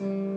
Mm.